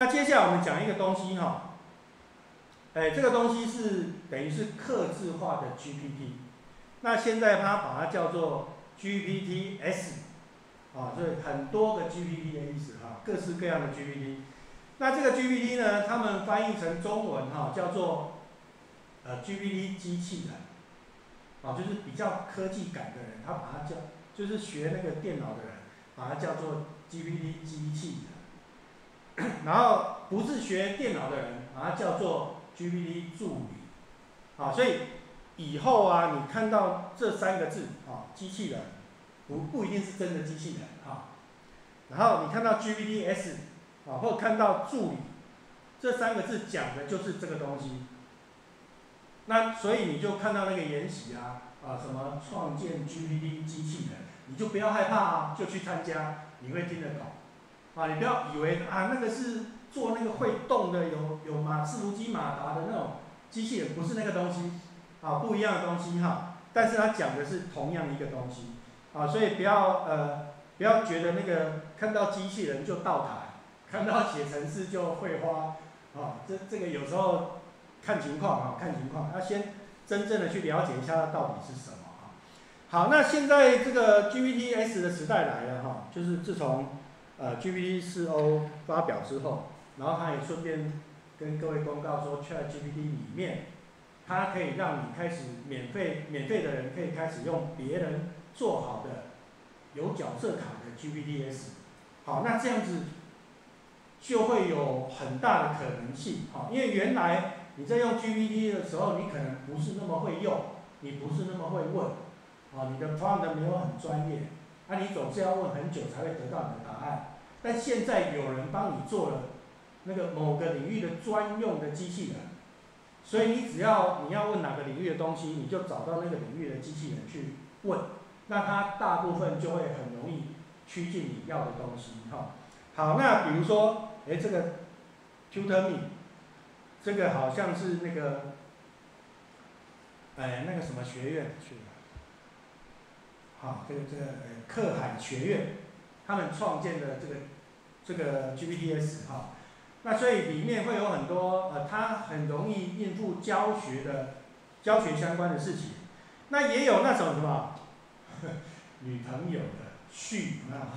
那接下来我们讲一个东西哈，哎，这个东西是等于是刻字化的 GPT，那现在它把它叫做 GPTs，啊，所以很多个 GPT 的意思哈，各式各样的 GPT。那这个 GPT 呢，他们翻译成中文哈，叫做呃 GPT 机器人，啊，就是比较科技感的人，他把它叫，就是学那个电脑的人，把它叫做 GPT 机器人。然后不是学电脑的人，把它叫做 GPT 助理，啊，所以以后啊，你看到这三个字啊，机器人，不不一定是真的机器人啊。然后你看到 GPTs 啊，或看到助理，这三个字讲的就是这个东西。那所以你就看到那个研习啊，啊，什么创建 GPT 机器人，你就不要害怕啊，就去参加，你会听得懂。啊，你不要以为啊，那个是做那个会动的，有有马自如机马达的那种机器人，不是那个东西，啊，不一样的东西哈。但是它讲的是同样一个东西，啊，所以不要呃，不要觉得那个看到机器人就倒台，看到写程式就会花，啊，这这个有时候看情况啊，看情况，要先真正的去了解一下它到底是什么啊。好，那现在这个 GPTs 的时代来了哈，就是自从呃，GPT 四 O 发表之后，然后他也顺便跟各位公告说，ChatGPT 里面，它可以让你开始免费，免费的人可以开始用别人做好的有角色卡的 GPTs。好，那这样子就会有很大的可能性，好，因为原来你在用 GPT 的时候，你可能不是那么会用，你不是那么会问，啊，你的 prompt 没有很专业。那你总是要问很久才会得到你的答案，但现在有人帮你做了那个某个领域的专用的机器人，所以你只要你要问哪个领域的东西，你就找到那个领域的机器人去问，那它大部分就会很容易趋近你要的东西哈。好，那比如说，哎，这个 Tutor Me，这个好像是那个，哎，那个什么学院去。好，这个这个呃，克海学院，他们创建的这个这个 GPTs 哈，那所以里面会有很多呃，它很容易应付教学的教学相关的事情。那也有那种什么女朋友的序啊，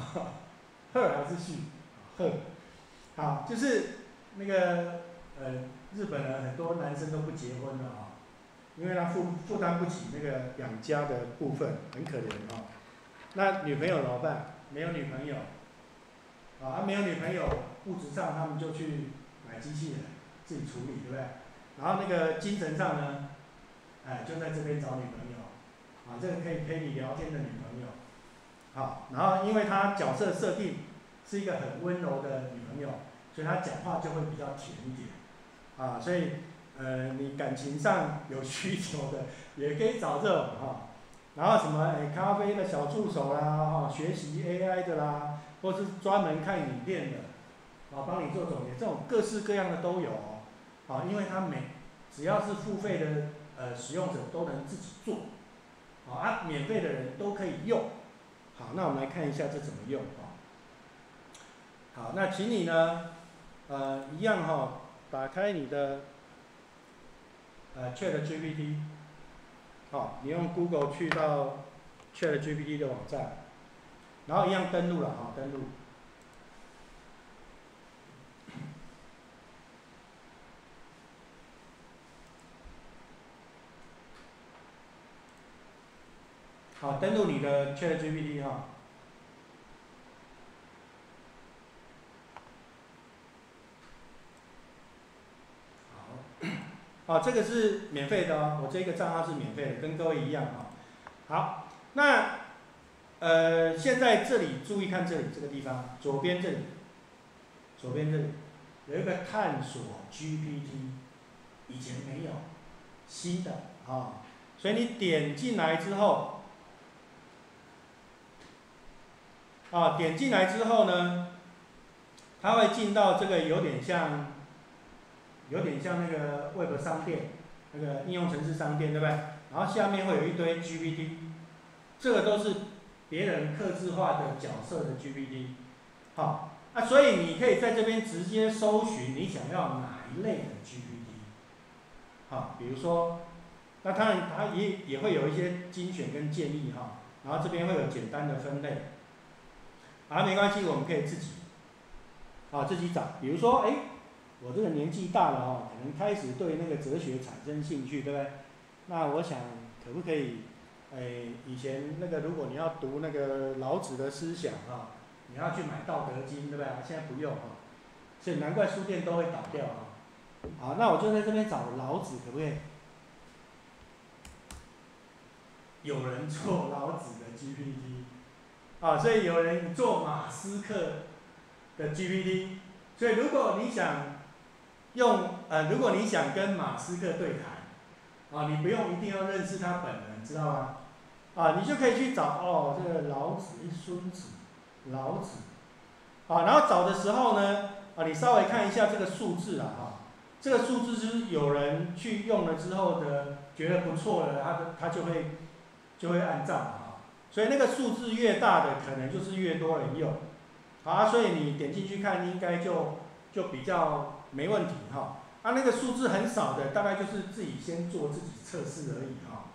贺还是序？贺，好，就是那个呃，日本人很多男生都不结婚的啊。因为他负负担不起那个养家的部分，很可怜哦。那女朋友怎么办？没有女朋友，啊，没有女朋友，物质上他们就去买机器人自己处理，对不对？然后那个精神上呢，哎，就在这边找女朋友，啊，这个可以陪你聊天的女朋友，好，然后因为他角色设定是一个很温柔的女朋友，所以他讲话就会比较甜一点，啊，所以。呃，你感情上有需求的，也可以找这种哈。然后什么，哎，咖啡的小助手啦，哈，学习 AI 的啦，或是专门看影片的，啊，帮你做总结，这种各式各样的都有哦。好，因为它每只要是付费的呃使用者都能自己做，好啊，免费的人都可以用。好，那我们来看一下这怎么用啊。好，那请你呢，呃，一样哈，打开你的。呃，Chat GPT，好，你用 Google 去到 Chat GPT 的网站，然后一样登录了，好，登录。好，登录你的 Chat GPT 哈。啊，这个是免费的哦，我这个账号是免费的，跟各位一样啊。好，那呃，现在这里注意看这里这个地方，左边这里，左边这里有一个探索 GPT，以前没有，新的啊，所以你点进来之后，啊，点进来之后呢，它会进到这个有点像。有点像那个 Web 商店，那个应用程式商店，对不对？然后下面会有一堆 GPT，这个都是别人刻字化的角色的 GPT，好，啊，所以你可以在这边直接搜寻你想要哪一类的 GPT，好，比如说，那当然它也也会有一些精选跟建议哈，然后这边会有简单的分类，啊，没关系，我们可以自己，啊，自己找，比如说，哎，我这个年纪大了哦，可能开始对那个哲学产生兴趣，对不对？那我想可不可以，哎，以前那个如果你要读那个老子的思想啊。你要去买《道德经》，对不对？现在不用啊，所以难怪书店都会倒掉啊。好，那我就在这边找老子，可不可以？有人做老子的 GPT，啊，所以有人做马斯克的 GPT。所以如果你想用，呃，如果你想跟马斯克对谈，啊，你不用一定要认识他本人，知道吗？啊，你就可以去找哦，这个老子一孙子。老子，啊，然后找的时候呢，啊，你稍微看一下这个数字啊，哈，这个数字是有人去用了之后的，觉得不错了，他他就会就会按照啊，所以那个数字越大的，可能就是越多人用，啊，所以你点进去看，应该就就比较没问题哈，啊，那个数字很少的，大概就是自己先做自己测试而已哈，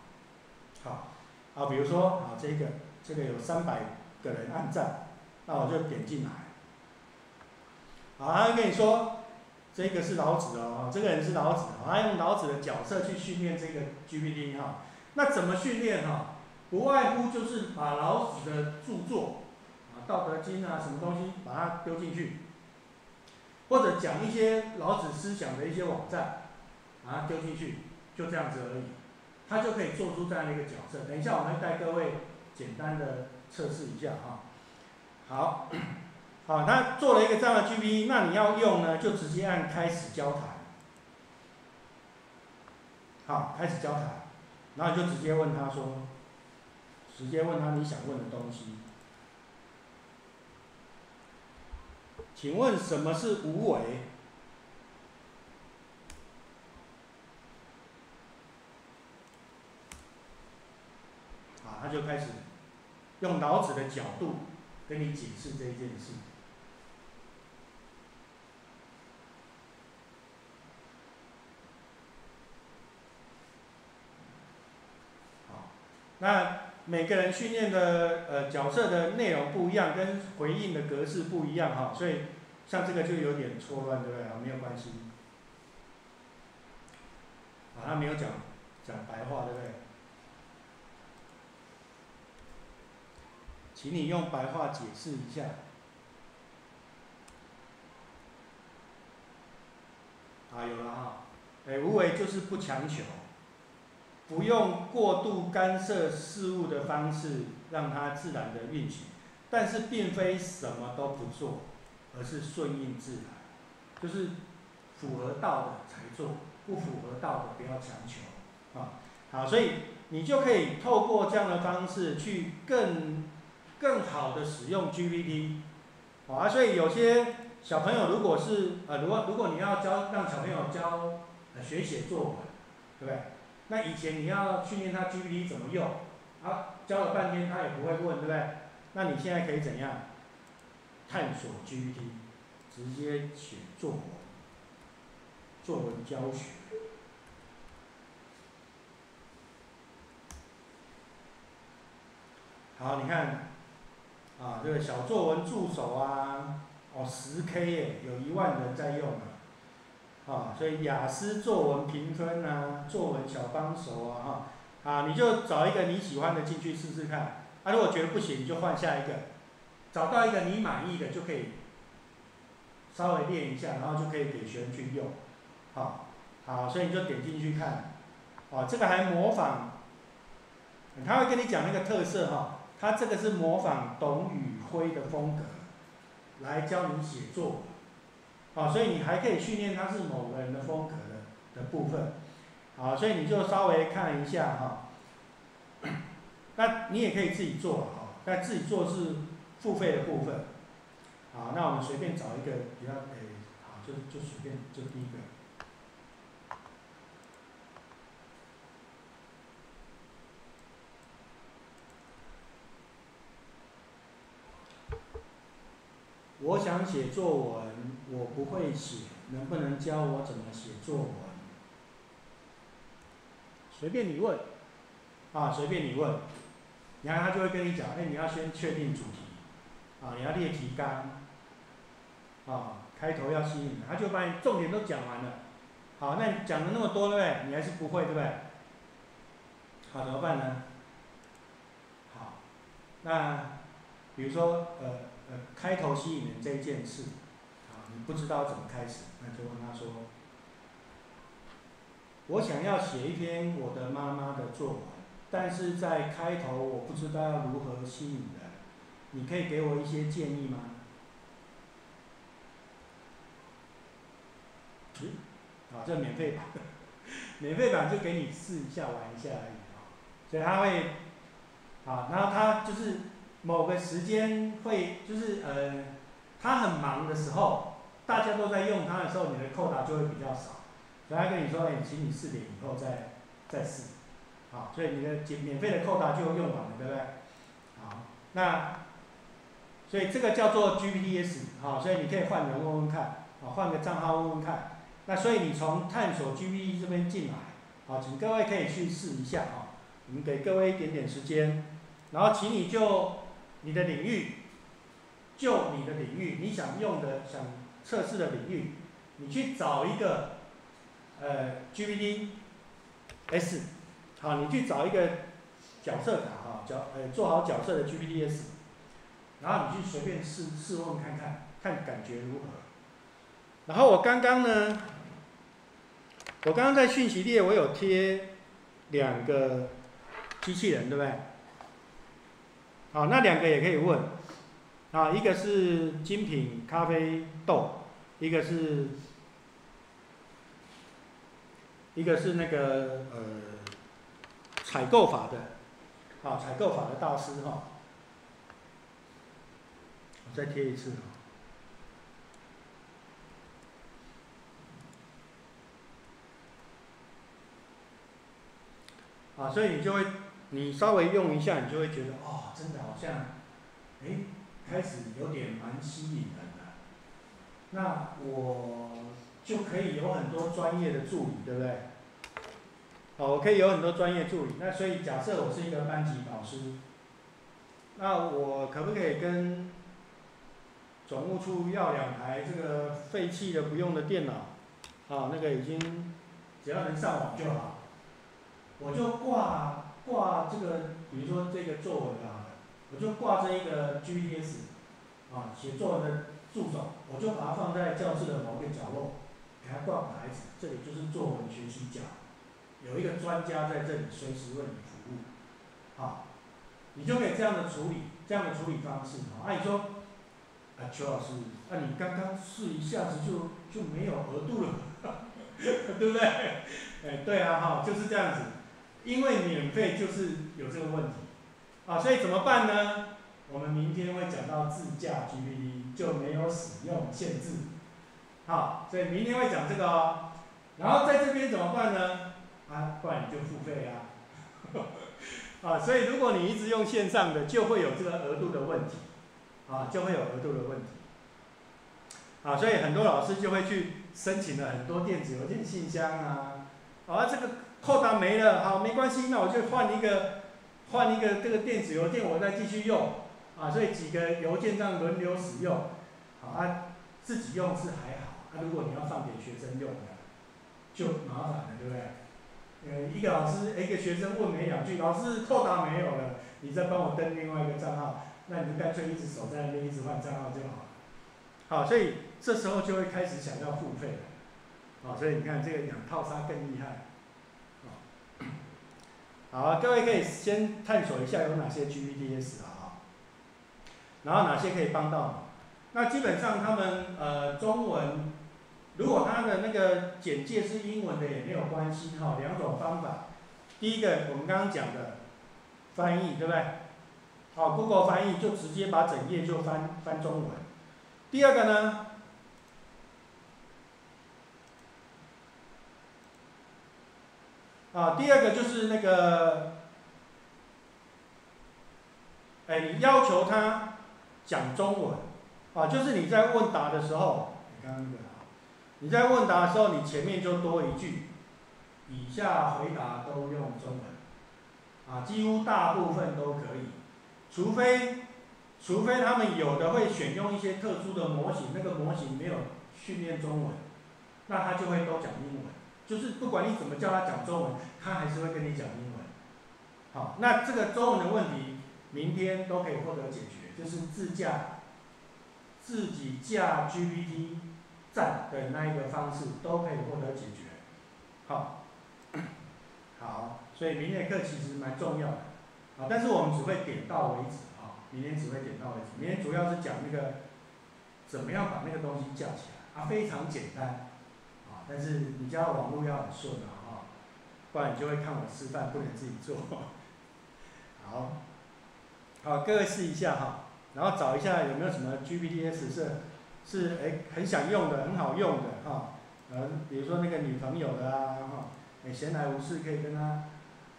好，啊，比如说啊，这个这个有三百个人按赞。那我就点进来，好，他跟你说，这个是老子哦，这个人是老子，他用老子的角色去训练这个 GPT 哈。那怎么训练哈？不外乎就是把老子的著作啊，《道德经》啊，什么东西，把它丢进去，或者讲一些老子思想的一些网站，把它丢进去，就这样子而已，他就可以做出这样的一个角色。等一下，我们带各位简单的测试一下哈。好，好，他做了一个这样的 GPT，那你要用呢，就直接按开始交谈。好，开始交谈，然后就直接问他说，直接问他你想问的东西。请问什么是无为？啊，他就开始用老子的角度。跟你解释这一件事。好，那每个人训练的呃角色的内容不一样，跟回应的格式不一样哈，所以像这个就有点错乱，对不对啊？没有关系。啊，他没有讲讲白话，对不对？请你用白话解释一下。啊，有了哈，哎，无为就是不强求，不用过度干涉事物的方式，让它自然的运行。但是并非什么都不做，而是顺应自然，就是符合道的才做，不符合道的不要强求。啊，好，所以你就可以透过这样的方式去更。更好的使用 GPT，啊，所以有些小朋友如果是呃，如果如果你要教让小朋友教呃学写作文，对不对？那以前你要训练他 GPT 怎么用，啊，教了半天他也不会问，对不对？那你现在可以怎样？探索 GPT，直接写作文，作文教学。好，你看。啊，这个小作文助手啊，哦，十 K 耶，有一万人在用啊，啊，所以雅思作文评分啊，作文小帮手啊，哈，啊，你就找一个你喜欢的进去试试看，啊，如果觉得不行，你就换下一个，找到一个你满意的就可以稍微练一下，然后就可以给学生去用，好，好，所以你就点进去看，哦，这个还模仿，他会跟你讲那个特色哈。他这个是模仿董宇辉的风格，来教你写作，啊，所以你还可以训练它是某个人的风格的的部分，好，所以你就稍微看一下哈，那你也可以自己做哈，但自己做是付费的部分，好，那我们随便找一个比较诶，好，就就随便就第一个。我想写作文，我不会写，能不能教我怎么写作文？随便你问，啊，随便你问，然后他就会跟你讲，哎，你要先确定主题，啊，你要列提纲，啊，开头要吸引，他就把你重点都讲完了。好，那你讲了那么多，对不对？你还是不会，对不对？好，怎么办呢？好，那比如说，呃呃，开头吸引人这件事，啊，你不知道怎么开始，那就问他说：“我想要写一篇我的妈妈的作文，但是在开头我不知道要如何吸引人，你可以给我一些建议吗？” 啊，这免费版，免费版就给你试一下玩一下而已啊。所以他会，啊，然后他就是某个时间会，就是呃，他很忙的时候，大家都在用它的时候，你的扣答就会比较少。所以他跟你说，哎，请你四点以后再再试，好，所以你的免免费的扣答就用完了，对不对？好，那所以这个叫做 GPS，好，所以你可以换人问问看，啊，换个账号问问看。那所以你从探索 GPT 这边进来，好，请各位可以去试一下啊。我们给各位一点点时间，然后请你就你的领域，就你的领域，你想用的、想测试的领域，你去找一个呃 GPT S，好，你去找一个角色卡哈，角呃做好角色的 GPT S，然后你去随便试试问看看，看感觉如何。然后我刚刚呢。我刚刚在讯息列，我有贴两个机器人，对不对？啊，那两个也可以问。啊，一个是精品咖啡豆，一个是，一个是那个呃采购法的，啊，采购法的大师哈。我再贴一次。啊，所以你就会，你稍微用一下，你就会觉得，哦，真的好像，哎，开始有点蛮吸引人的。那我就可以有很多专业的助理，对不对？好，我可以有很多专业助理。那所以假设我是一个班级导师，那我可不可以跟总务处要两台这个废弃的不用的电脑？啊，那个已经只要能上网就好。我就挂挂这个，比如说这个作文啊，我就挂这一个 GPS，啊，写作文的助手，我就把它放在教室的某个角落，给它挂个牌子，这里就是作文学习角，有一个专家在这里随时为你服务，好，你就可以这样的处理，这样的处理方式，啊，你说，啊，邱老师，那你刚刚试一下子就就没有额度了，对不对？哎，对啊，哈，就是这样子。因为免费就是有这个问题，啊，所以怎么办呢？我们明天会讲到自驾 GPT 就没有使用限制，好，所以明天会讲这个哦。然后在这边怎么办呢？啊，不然你就付费啊，啊，所以如果你一直用线上的，就会有这个额度的问题，啊，就会有额度的问题，啊，所以很多老师就会去申请了很多电子邮件信箱啊，啊，这个。扣答没了，好，没关系，那我就换一个，换一个这个电子邮件，我再继续用，啊，所以几个邮件这样轮流使用，好，啊，自己用是还好，啊，如果你要放给学生用的，就麻烦了，对不对？呃，一个老师，一个学生问没两句，老师扣答没有了，你再帮我登另外一个账号，那你就干脆一直守在那边，一直换账号就好了，好，所以这时候就会开始想要付费了，好，所以你看这个两套杀更厉害。好，各位可以先探索一下有哪些 GPTs 啊，然后哪些可以帮到你。那基本上他们呃中文，如果他的那个简介是英文的也没有关系哈，两种方法。第一个我们刚刚讲的翻译，对不对？好，Google 翻译就直接把整页就翻翻中文。第二个呢？啊，第二个就是那个，哎，你要求他讲中文，啊，就是你在问答的时候，你刚刚那个啊，你在问答的时候，你前面就多一句，以下回答都用中文，啊，几乎大部分都可以，除非，除非他们有的会选用一些特殊的模型，那个模型没有训练中文，那他就会都讲英文，就是不管你怎么叫他讲中文，他还是会跟你讲英文。好，那这个中文的问题，明天都可以获得解决，就是自驾。自己架 GPT 站的那一个方式都可以获得解决，好，好，所以明天的课其实蛮重要的，啊，但是我们只会点到为止啊，明天只会点到为止，明天主要是讲那个怎么样把那个东西架起来，啊，非常简单，但是你家网络要很顺啊，哈，不然你就会看我示范，不能自己做，好，好，各位试一下哈。然后找一下有没有什么 GPTs 是是哎很想用的很好用的哈，呃比如说那个女朋友的啊哈，哎闲来无事可以跟他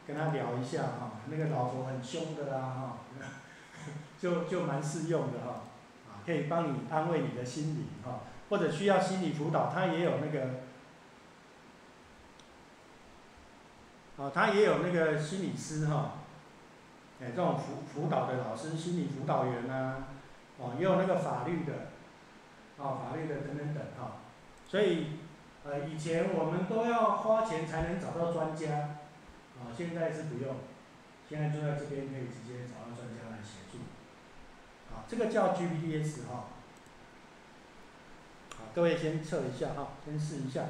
跟他聊一下哈，那个老婆很凶的啦哈，就就蛮适用的哈，啊可以帮你安慰你的心理哈，或者需要心理辅导，他也有那个，啊他也有那个心理师哈。哎，这种辅辅导的老师、心理辅导员呐，哦，也有那个法律的，哦，法律的等等等哈。所以，呃，以前我们都要花钱才能找到专家，啊，现在是不用，现在就在这边可以直接找到专家来协助。好，这个叫 GPTs 哈。好，各位先测一下哈，先试一下。